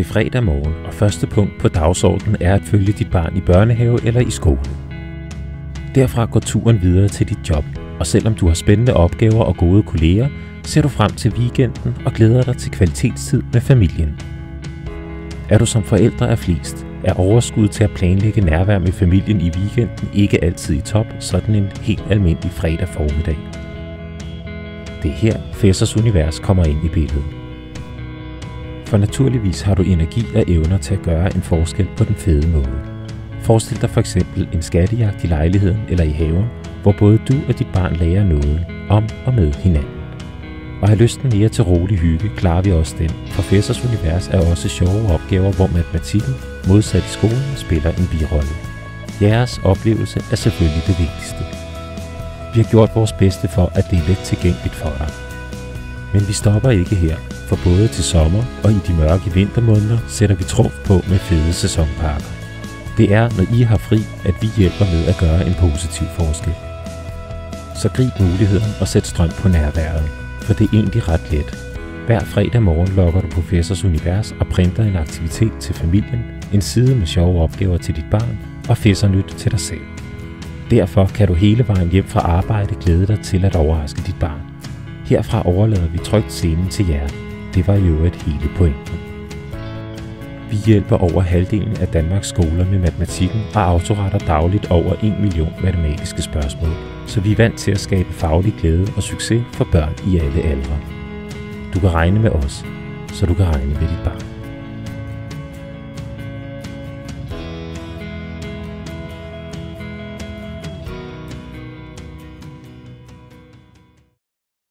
Det er fredag morgen, og første punkt på dagsordenen er at følge dit barn i børnehave eller i skole. Derfra går turen videre til dit job, og selvom du har spændende opgaver og gode kolleger, ser du frem til weekenden og glæder dig til kvalitetstid med familien. Er du som forældre er flest, er overskud til at planlægge nærvær med familien i weekenden ikke altid i top, sådan en helt almindelig fredag formiddag. Det er her, Fæssers univers kommer ind i billedet. For naturligvis har du energi og evner til at gøre en forskel på den fede måde. Forestil dig for eksempel en skattejagt i lejligheden eller i haven, hvor både du og dit barn lærer noget om og med hinanden. Og har lysten mere til rolig hygge, klarer vi også den. Professors univers er også sjove opgaver, hvor matematikken, modsat i skolen, spiller en birolle. Jeres oplevelse er selvfølgelig det vigtigste. Vi har gjort vores bedste for, at det er let tilgængeligt for dig. Men vi stopper ikke her, for både til sommer og i de mørke vintermåneder sætter vi trumf på med fede sæsonpakker. Det er, når I har fri, at vi hjælper med at gøre en positiv forskel. Så grib muligheden og sæt strøm på nærværet, for det er egentlig ret let. Hver fredag morgen logger du Professors Univers og printer en aktivitet til familien, en side med sjove opgaver til dit barn og fæsser nyt til dig selv. Derfor kan du hele vejen hjem fra arbejde glæde dig til at overraske dit barn. Herfra overlader vi trygt scenen til jer. Det var i øvrigt hele pointen. Vi hjælper over halvdelen af Danmarks skoler med matematikken og autoretter dagligt over 1 million matematiske spørgsmål, så vi er vant til at skabe faglig glæde og succes for børn i alle aldre. Du kan regne med os, så du kan regne med dit barn.